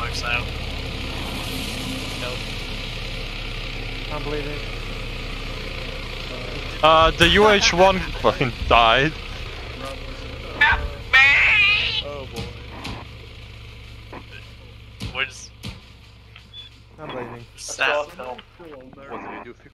Alex out. Nope. I'm bleeding. Uh, the UH1 fucking died. Help me! Oh boy. We're just I'm bleeding. sad. What did you do?